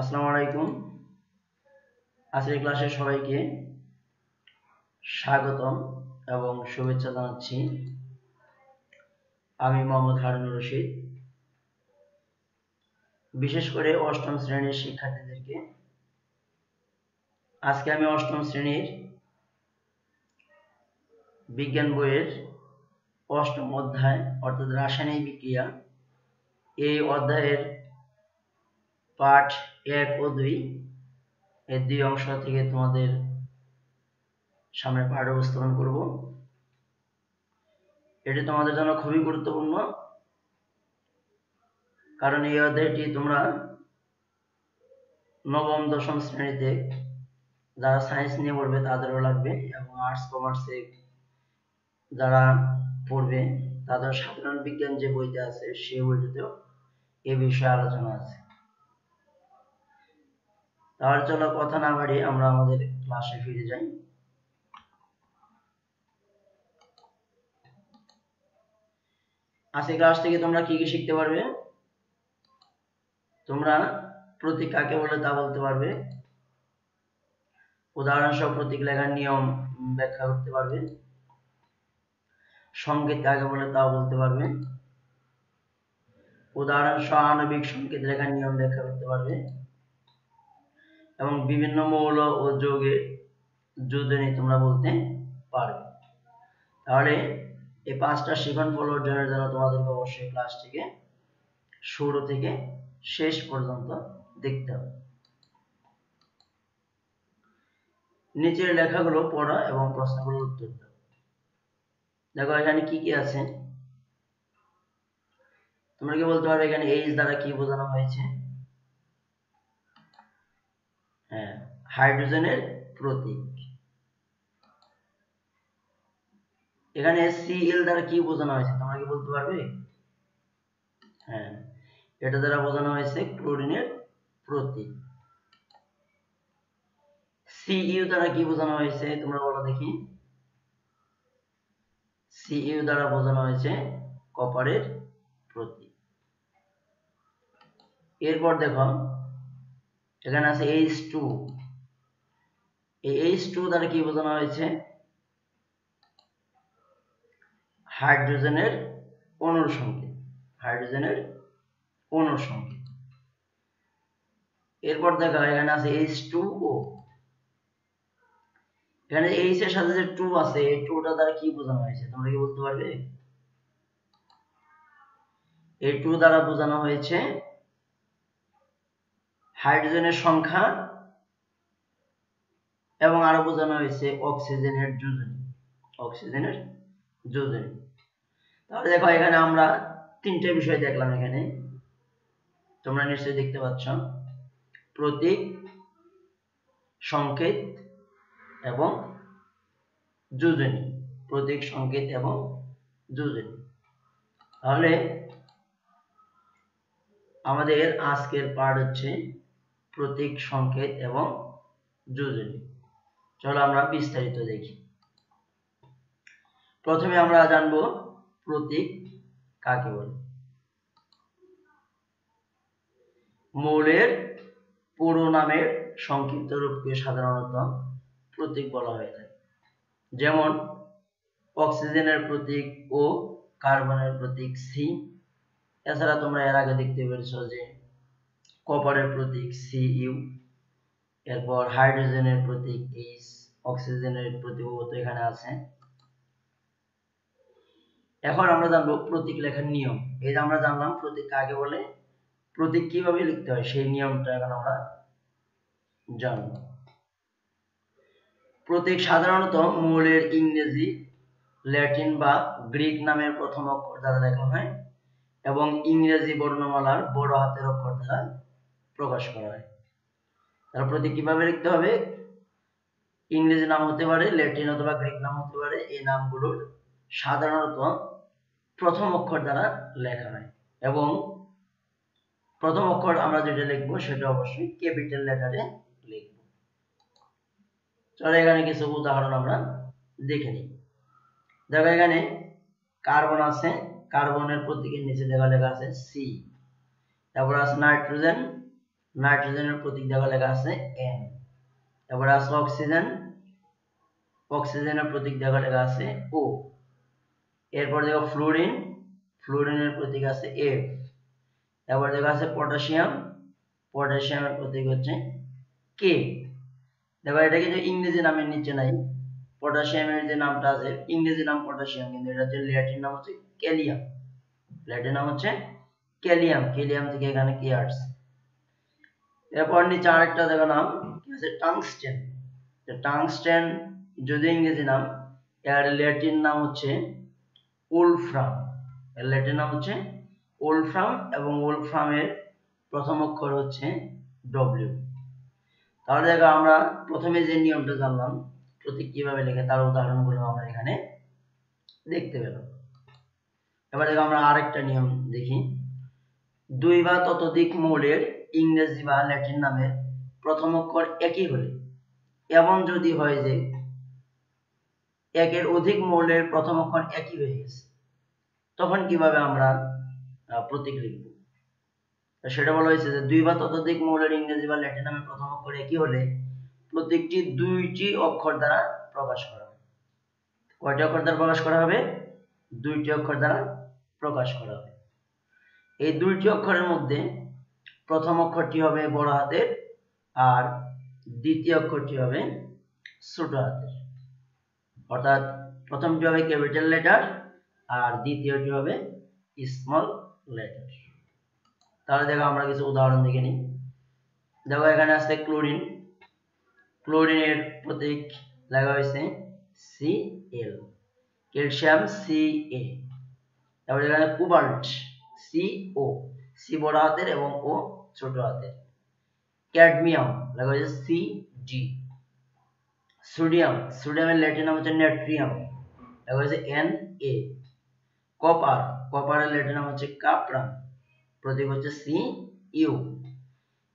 আসসালামু আলাইকুম। আজকের ক্লাসে সবাইকে স্বাগতম এবং শুভেচ্ছা জানাচ্ছি। আমি মোহাম্মদ হারুনুর রশিদ। বিশেষ করে অষ্টম শ্রেণির শিক্ষার্থীদেরকে। আজকে আমি অষ্টম শ্রেণির বিজ্ঞান বইয়ের অষ্টম অধ্যায়, অর্থাৎ রাসায়নিক বিক্রিয়া, এই অধ্যায়ের পাঠ এক ও দুই এই দুই অংশ থেকে তোমাদের সামনে পাঠ উপস্থাপন করব। এটি তোমাদের জন্য খুবই গুরুত্বপূর্ণ, কারণ এই অধ্যায়টি তোমরা নবম, দশম শ্রেণীতে যারা সায়েন্স নিয়ে পড়বে তাদেরও লাগবে এবং আর্টস কমার্সে যারা পড়বে তাদের সাধারণ বিজ্ঞান যে বইটা আছে সেই বইটাতেও এ বিষয়ে আলোচনা আছে। তাহলে চলো কথা না বাড়িয়ে আমরা আমাদের ক্লাসে ফিরে যাই। আজকে ক্লাস থেকে তোমরা কি কি শিখতে পারবে? তোমরা প্রতীক কাকে বলে তা বলতে পারবে। উদাহরণ সহ প্রতীক লেখার নিয়ম ব্যাখ্যা করতে পারবে। সংকেত কাকে বলে তা বলতে পারবে। উদাহরণ সহ আণবিক সংকেত লেখার নিয়ম ব্যাখ্যা করতে পারবে। এবং বিভিন্ন মৌল ও যৌগের যোজনী তোমরা বলতে পারবে। তাহলে এই পাঁচটা শিখন ফল অর্জনের জন্য তোমাদেরকে অবশ্যই ক্লাসটিকে শুরু থেকে শেষ পর্যন্ত দেখতে হবে। নিচের লেখাগুলো পড়া এবং প্রশ্নগুলোর উত্তর দাও। দেখো, এখানে কি কি আছে? তোমরা কি বলতে পারবে এখানে এইচ দ্বারা কি বোঝানো হয়েছে? হ্যাঁ হাইড্রোজেনের প্রতীক। এখানে সিএল দ্বারা কি বোঝানো হয়েছে? তোমরা কি বলতে পারবে? হ্যাঁ এটা দ্বারা বোঝানো হয়েছে ক্লোরিনের প্রতীক। সিইউ দ্বারা কি বোঝানো হয়েছে? তোমরা বলো দেখি। সিইউ দ্বারা বোঝানো হয়েছে কপারের প্রতীক। এরপর দেখো এখানে আছে এইচ টু এই এইচ টু দ্বারা কি বোঝানো হয়েছে? হাইড্রোজেনের অনুর সংকেত হাইড্রোজেনের অনুর সংকেত এরপর দেখা হয়, এখানে আছে এইচ টু ও এখানে এইচ এর সাথে যে টু আছে, এই টুটা দ্বারা কি বোঝানো হয়েছে? তোমরা কি বলতে পারবে? এই টু দ্বারা বোঝানো হয়েছে হাইড্রোজেনের সংখ্যা এবং আরও বোঝানো হয়েছে অক্সিজেনের যোজনী অক্সিজেনের যোজনী। তাহলে দেখো এখানে আমরা তিনটে বিষয় দেখলাম এখানে। তোমরা নিশ্চয়ই দেখতে পাচ্ছ। প্রতীক, সংকেত এবং যোজনী। প্রতীক, সংকেত এবং যোজনী। তাহলে আমাদের আজকের পাঠ হচ্ছে প্রতীক, সংকেত এবং যোজনী। চলো আমরা বিস্তারিত দেখি। প্রথমে আমরা জানব প্রতীক কাকে বলে? মৌলের পুরো নামের সংক্ষিপ্ত রূপকে সাধারণত প্রতীক বলা হয়ে থাকে। যেমন, অক্সিজেনের প্রতীক ও কার্বনের প্রতীক সি। এছাড়া তোমরা এর আগে দেখতে পেরেছ যে কপারের প্রতীক সি ইউ এরপর হাইড্রোজেনের প্রতীক এইচ অক্সিজেনের প্রতীক তো এখানে আছে। এখন আমরা জানব প্রতীক লেখার নিয়ম। এই যে আমরা জানলাম প্রতীক কাকে বলে প্রতীক কীভাবে লিখতে হয়, সেই নিয়মটা এখন আমরা জানব। প্রতীক সাধারণত মৌলের ইংরেজি, ল্যাটিন বা গ্রিক নামের প্রথম অক্ষর দ্বারা লেখা হয় এবং ইংরেজি বর্ণমালার বড় হাতের অক্ষর দ্বারা প্রকাশ করা হয়। তার প্রতীক কীভাবে লিখতে হবে? ইংরেজি নাম হতে পারে, ল্যাটিন অথবা গ্রিক নাম হতে পারে, এই নামগুলোর সাধারণত প্রথম অক্ষর দ্বারা লেখা হয় এবং প্রথম অক্ষর আমরা যেটা লিখব সেটা অবশ্যই ক্যাপিটাল লেটারে লিখব। চলো এখানে কিছু উদাহরণ আমরা দেখে নিই। দেখো এখানে কার্বন আছে, কার্বনের প্রতীকের নিচে দেখা লেখা আছে সি তারপর আছে নাইট্রোজেন নাইট্রোজেনের প্রতীক দেখো লেখা আছে এন তারপরে আছে অক্সিজেন। অক্সিজেনের প্রতীক দেখো লেখা আছে ও এরপর দেখো ফ্লোরিন। ফ্লোরিনের প্রতীক আছে এফ তারপর দেখো আছে পটাশিয়াম। পটাশিয়ামের প্রতীক হচ্ছে কে দেখো এটা কিন্তু ইংরেজি নামের নিচে নাই। পটাশিয়ামের যে নামটা আছে, ইংরেজি নাম পটাশিয়াম, কিন্তু এটা হচ্ছে ল্যাটিন নাম হচ্ছে ক্যালিয়াম। ল্যাটিন নাম হচ্ছে ক্যালিয়াম। ক্যালিয়াম থেকে এখানে কে আসছে। এরপর নিচে আরেকটা দেখো নাম আছে? টাংস্টেন টাংস্টেন যদি ইংরেজি নাম, এর ল্যাটিন নাম হচ্ছে ওলফ্রাম এর ল্যাটিন নাম হচ্ছে ওলফ্রাম এবং ওলফ্রামের প্রথম অক্ষর হচ্ছে ডব্লিউ তাহলে দেখো আমরা প্রথমে যে নিয়মটা জানলাম, প্রতীক কীভাবে লেখে তার উদাহরণগুলো আমরা এখানে দেখতে পেলাম। এবার দেখো আমরা আরেকটা নিয়ম দেখি। দুই বা ততোধিক মৌলের ইংরেজি বা ল্যাটিন নামের প্রথম অক্ষর একই হলে। এমন যদি হয় যে একের অধিক মৌলের প্রথম অক্ষর একই হয়ে গেছে, তখন কীভাবে আমরা প্রতীক লিখব? সেটা বলা হয়েছে যে দুই বা ততোধিক মৌলের ইংরেজি বা ল্যাটিন নামের প্রথম অক্ষর একই হলে প্রতীকটি দুইটি অক্ষর দ্বারা প্রকাশ করা হবে কয়টি অক্ষর দ্বারা প্রকাশ করা হবে? দুইটি অক্ষর দ্বারা প্রকাশ করা হবে। এই দুইটি অক্ষরের মধ্যে প্রথম অক্ষরটি হবে? বড় হাতের। আর দ্বিতীয় অক্ষরটি হবে? ছোট হাতের। অর্থাৎ প্রথমটি হবে? Capital letter. আর দ্বিতীয়টি হবে? Small letter. তাহলে দেখো আমরা কিছু উদাহরণ দেখে নিই। দেখো এখানে আছে ক্লোরিন। ক্লোরিনের প্রতীক লেখা হয়েছে C L calcium C A তারপরে এখানে কোবাল্ট। সি ও সি বড় হাতের এবং ও ছোট হাতের। ক্যাডমিয়াম লেখা হয়েছে সি ডি সোডিয়াম সোডিয়ামের ল্যাটিন নাম হচ্ছে নেট্রিয়াম লেখা হয়েছে এন এ কপার কপারের ল্যাটিন নাম হচ্ছে কাপ্রাম প্রতীক হচ্ছে সি ইউ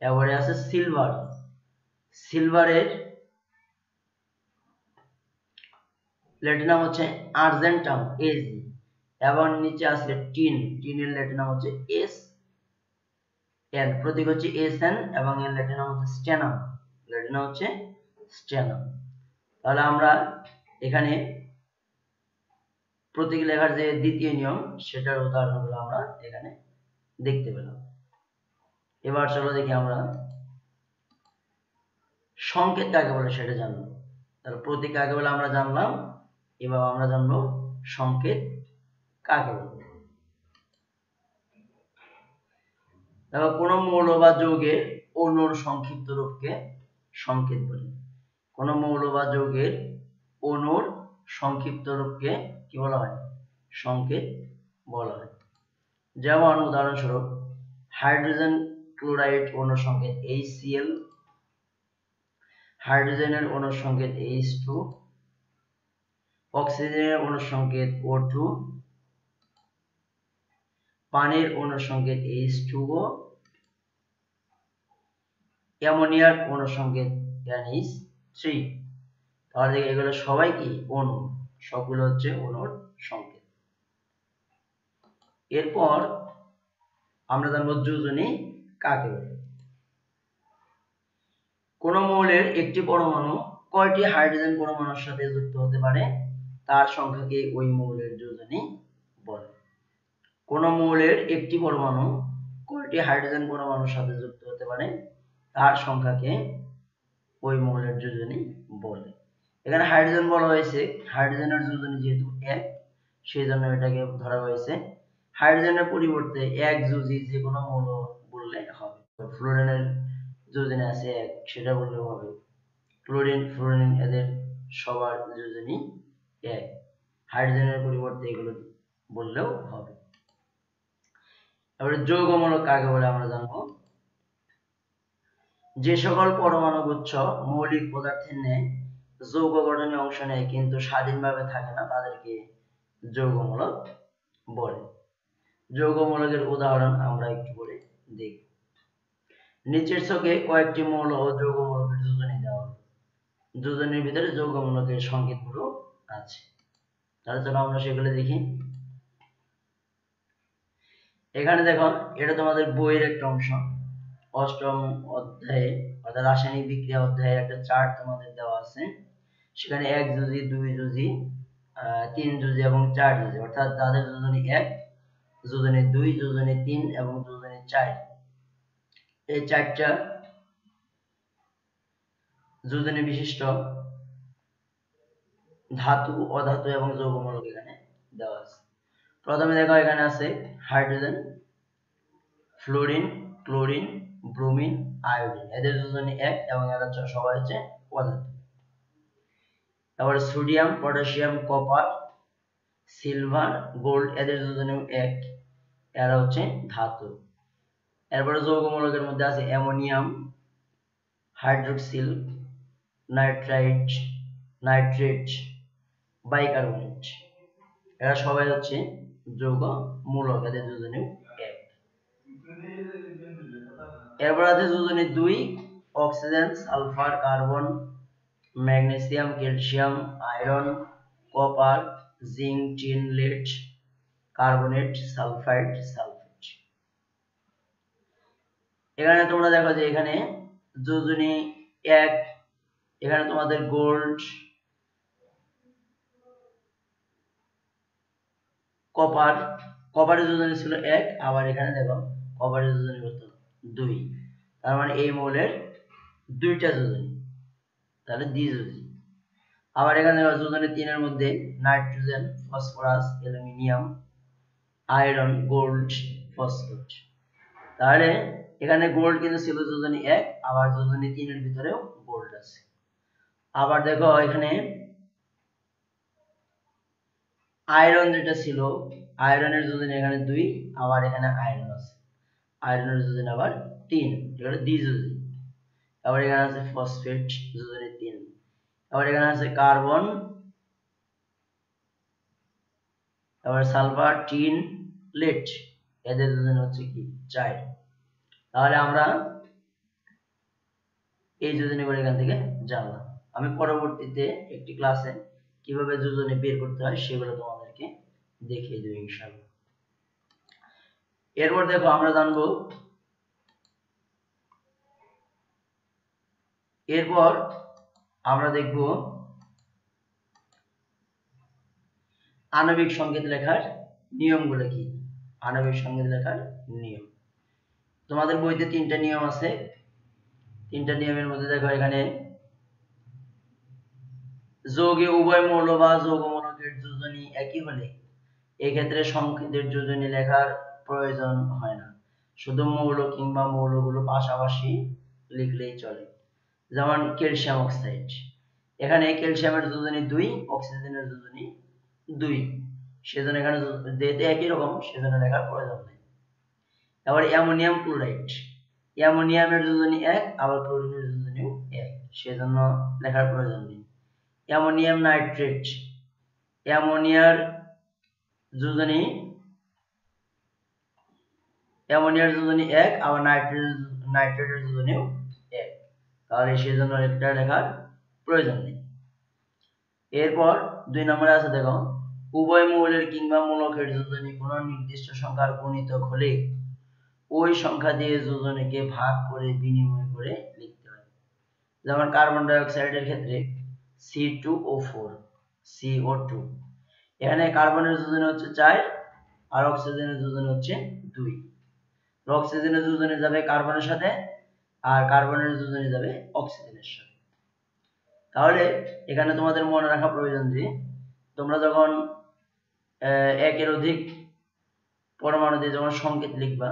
এবারে আছে সিলভার সিলভারের ল্যাটিন নাম হচ্ছে আর্জেন্টাম এজি এবং নিচে আছে টিন টিনের ল্যাটিন নাম হচ্ছে এস এন প্রতীক হচ্ছে এস এন এবং এর ল্যাটিন নাম হচ্ছে স্টেনাম ল্যাটিন নাম হচ্ছে স্টেনাম তাহলে আমরা এখানে প্রতীক লেখার যে দ্বিতীয় নিয়ম, সেটার উদাহরণগুলো আমরা এখানে দেখতে পেলাম। এবার চলো দেখি আমরা সংকেত কাকে বলে সেটা জানব। তাহলে প্রতীক কাকে বলে আমরা জানলাম? এবার আমরা জানব সংকেত কাকে বলে। দেখো কোন মৌল বা যৌগের অণুর সংক্ষিপ্ত রূপকে সংকেত বলে। কোন মৌল বা যৌগের অনুর সংক্ষিপ্ত রূপকে কি বলা হয়? সংকেত বলা হয়। যেমন উদাহরণস্বরূপ, হাইড্রোজেন ক্লোরাইড অণুর সংকেত HCl হাইড্রোজেনের অণুর সংকেত H2 অক্সিজেনের অণুর সংকেত O2 পানির অণুর সংকেত H2O অ্যামোনিয়ার অণুর সংকেত NH3 তাহলে এগুলো সবাই কি? অণু সবগুলো হচ্ছে অণুর সংকেত। এরপর আমরা জানব যোজনী কাকে বলে? কোন মৌলের একটি পরমাণু কয়টি হাইড্রোজেন পরমাণুর সাথে যুক্ত হতে পারে? তার সংখ্যাকে ওই মৌলের যোজনী বলে। কোন মৌলের একটি পরমাণু কয়টি হাইড্রোজেন পরমাণুর সাথে যুক্ত হতে পারে? তার সংখ্যাকে ওই মৌলের যোজনী বলে। এখানে হাইড্রোজেন বলা হয়েছে। হাইড্রোজেনের যোজনী যেহেতু এক সেই জন্য এটাকে ধরা হয়েছে। হাইড্রোজেনের পরিবর্তে এক যোজি যে কোনো মৌল বললে হবে। ফ্লোরিনের যোজনী আছে এক, সেটা বললেও হবে। ক্লোরিন ফ্লোরিন এদের সবার যোজনী এক। হাইড্রোজেনের পরিবর্তে এগুলো বললেও হবে। এবারে যৌগমূলক কাকে বলে আমরা জানব? যে সকল পরমাণু গুচ্ছ মৌলিক পদার্থের ন্যায় যৌগ গঠনে অংশ নেয়, কিন্তু স্বাধীনভাবে থাকে না, তাদেরকে যৌগমূলক বলে। যৌগমূলকের উদাহরণ আমরা একটু করে দেখব। নিচের ছকে কয়েকটি মৌল ও যৌগমূলকের যোজনী দেওয়া হলো। যোজনীর ভিতরে যৌগমূলকের সংকেতগুলো আছে। তাহলে চলো আমরা সেগুলো দেখি। এখানে দেখো, এটা তোমাদের বইয়ের একটা অংশ। অষ্টম অধ্যায়ে, অর্থাৎ রাসায়নিক বিক্রিয়া অধ্যায়ের একটা চার্ট তোমাদের দেওয়া আছে। সেখানে এক যোজি, দুই যোজি তিন যোজি এবং চার যোজি। অর্থাৎ যাদের যোজনী এক, যোজনী দুই, যোজনী তিন এবং যোজনী চার। এই চারটা যোজনী বিশিষ্ট ধাতু, অধাতু এবং যৌগমূলক এখানে দেওয়া আছে। প্রথমে দেখো এখানে আছে hydrogen, fluorine, chlorine, bromine, iodine. এদের যোজনী এক এবং এরা সবাই হচ্ছে অধাতু তারপরে sodium, potassium, copper, silver, gold, এদের যোজনী এক। এরা হচ্ছে ধাতু। এরপরে যৌগমূলকের মধ্যে আছে ammonium, hydroxyl, nitrite, nitrate, bicarbonate. এরা সবাই হচ্ছে যৌগ মূলক এদের যোজনী এক। এরপর আছে যোজনী দুই oxygen sulphur carbon magnesium calcium iron copper zinc tin lead carbonate sulphide sulphate এখানে তোমরা দেখো যে এখানে যোজনী এক, এখানে তোমাদের গোল্ড কপার, কপারের যোজনী ছিল এক, আবার এখানে দেখো কপারের যোজনী কত দুই। তার মানে এই মৌলের দুইটা যোজনী। তাহলে দ্বিযোজী আবার এখানে যোজনী তিনের মধ্যে nitrogen, phosphorus, aluminium, iron, gold phosphate তাহলে এখানে গোল্ড কিন্তু ছিল যোজনী এক, আবার যোজনী তিনের ভিতরেও গোল্ড আছে। আবার দেখো এখানে আয়রন যেটা ছিল আয়রনের যোজনী এখানে দুই, আবার এখানে আয়রন আছে। আয়রনের যোজনী আবার তিন এখানে দ্বিযোজী আবার এখানে আছে ফসফেট যোজনী তিন। আবার এখানে আছে কার্বন আবার সালফার টিন লেট এদের যোজনী হচ্ছে কি? চার। তাহলে আমরা এই যোজনীগুলো এখান থেকে জানলাম। আমি পরবর্তীতে একটি ক্লাসে কীভাবে যোজনী বের করতে হয় সেগুলো তোমাদেরকে দেখিয়ে দেবো ইনশাআল্লাহ এরপর দেখো আমরা জানব, এরপর আমরা দেখব আণবিক সংকেত লেখার নিয়মগুলো কি? আণবিক সংকেত লেখার নিয়ম। তোমাদের বইতে তিনটা নিয়ম আছে। তিনটা নিয়মের মধ্যে দেখো এখানে যোগে উভয় মৌল বা যৌগমূলকের যোজনী একই হলে এক্ষেত্রে সংকেতের যোজনী লেখার প্রয়োজন হয় না। শুধু মৌল কিংবা মৌলগুলো পাশাপাশি লিখলেই চলে। যেমন ক্যালসিয়াম অক্সাইড। এখানে ক্যালসিয়ামের যোজনী দুই, অক্সিজেনের যোজনী দুই। সেজন্য এখানে যেহেতু একই রকম, সেজন্য লেখার প্রয়োজন নেই। এবার অ্যামোনিয়াম ক্লোরাইড। অ্যামোনিয়ামের যোজনী এক, আবার ক্লোরিনের যোজনীও এক। সেজন্য লেখার প্রয়োজন নেই। Ammonium nitrate. অ্যামোনিয়ার যোজনী, অ্যামোনিয়ার যোজনী এক, আবার নাইট্রেট নাইট্রেটের যোজনীও এক। তাহলে সেই জন্য লেখার প্রয়োজন নেই। এরপর দুই নম্বরে আছে দেখো, উভয় মৌলের কিংবা মূলকের যোজনী কোন নির্দিষ্ট সংখ্যার হলে ওই সংখ্যা দিয়ে যোজনীকে ভাগ করে বিনিময় করে লিখতে হয়। যেমন কার্বন ডাই অক্সাইডের ক্ষেত্রে C2O4 CO2 এখানে কার্বনের যোজনী হচ্ছে চার, আর অক্সিজেনের যোজনী হচ্ছে 2 অক্সিজেনের যোজনী যাবে কার্বনের সাথে, আর কার্বনের যোজনী যাবে অক্সিজেনের সাথে। তাহলে এখানে তোমাদের মনে রাখা প্রয়োজন যে, তোমরা যখন একের অধিক পরমাণু দিয়ে যখন সংকেত লিখবা,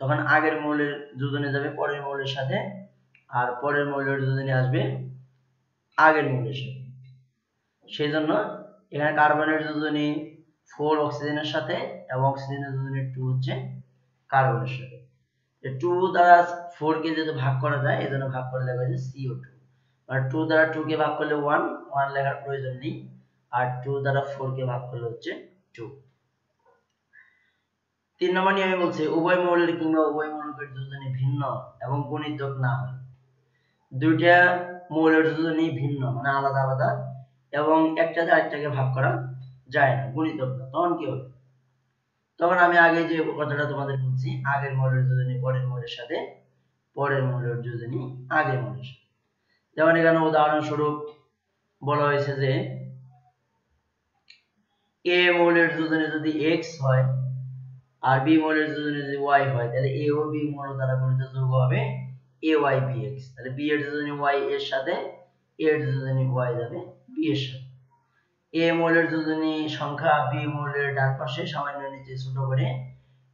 তখন আগের মৌলের যোজনী যাবে পরের মৌলের সাথে, আর পরের মৌলের যোজনী আসবে আগের মৌলের সাথে। সেই জন্য এখানে কার্বনের যোজনী ফোর অক্সিজেনের সাথে এবং অক্সিজেনের যোজনী টু হচ্ছে কার্বনের সাথে। টু দ্বারা ফোর কে যদি ভাগ করা যায়, এজন্য ভাগ করে লেখা হয়েছে সিও টু আর টু দ্বারা ভাগ করলে ওয়ান ওয়ান লেখার প্রয়োজন নেই। আর টু দ্বারা ফোর কে ভাগ করলে হচ্ছে টু তিন নম্বর নিয়মে বলছে, উভয় মৌলের কিংবা উভয় মৌলকের যোজনী ভিন্ন এবং গুণিতক না হয় দুইটা মৌলের যোজনী ভিন্ন মানে আলাদা আলাদা এবং একটাতে আরেকটাকে ভাগ করা যায় না গুণিতক তখন কি হবে? তখন আমি আগে যে কথাটা তোমাদের বলছি, আগের মৌলের যোজনী, পরের মৌলের সাথে, পরের মৌলের যোজনী, আগের মৌলের সাথে। যেমন এখানে উদাহরণস্বরূপ বলা হয়েছে যে, এ মৌলের যোজনী যদি x হয় আর বি মৌলের যোজনী যদি y হয়, তাহলে a ও বি মৌল দ্বারা গঠিত যৌগ হবে AYBX তাহলে বি এর যোজনী y এর সাথে, a এর যোজনী y যাবে সাথে। a মৌলের যোজনী সংখ্যা b মৌলের ডান পাশে সামান্য নিচে ছোট করে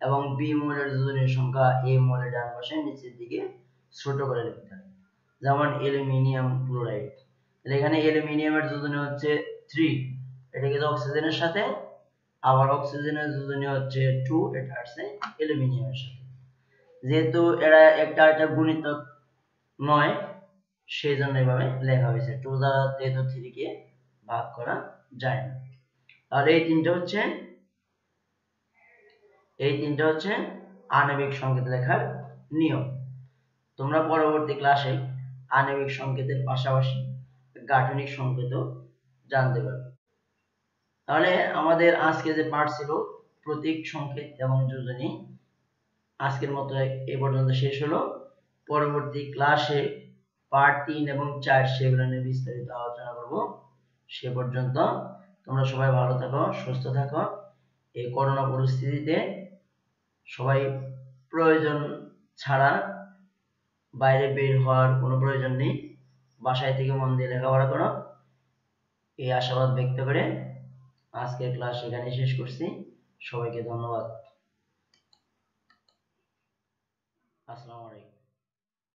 এবং b মৌলের যোজনীর সংখ্যা a মৌলের ডান পাশে নিচের দিকে ছোট করে লিখতে হবে যেমন অ্যালুমিনিয়াম ক্লোরাইড। তাহলে এখানে অ্যালুমিনিয়ামের যোজনী হচ্ছে 3 এটা কিন্তু অক্সিজেনের সাথে, আবার অক্সিজেনের যোজনী হচ্ছে 2 এটা আছে অ্যালুমিনিয়ামের সাথে। যেহেতু এরা একটা একটা গুণিতক নয় সেই জন্য এভাবে লেখা হয়েছে। 2 দ্বারা যেহেতু 3 কে ভাগ করা যায় না। তাহলে এই তিনটা হচ্ছে, এই তিনটা হচ্ছে আণবিক সংকেত লেখার নিয়ম। তোমরা পরবর্তী ক্লাসে আণবিক সংকেতের পাশাপাশি গাঠনিক সংকেতও জানতে পারবে। তাহলে আমাদের আজকে যে পাঠ ছিল, প্রতীক সংকেত এবং যোজনী, আজকের মতো এ পর্যন্ত শেষ হলো। পরবর্তী ক্লাসে পার্ট তিন এবং চার, সেগুলো নিয়ে বিস্তারিত আলোচনা করব। সে পর্যন্ত তোমরা সবাই ভালো থাকো, সুস্থ থাকো। এই করোনা পরিস্থিতিতে সবাই প্রয়োজন ছাড়া বাইরে বের হওয়ার কোনো প্রয়োজন নেই। বাসায় থেকে মন দিয়ে লেখাপড়া করো। এই আশাবাদ ব্যক্ত করে আজকের ক্লাস এখানে শেষ করছি। সবাইকে ধন্যবাদ। আসসালামু আলাইকুম।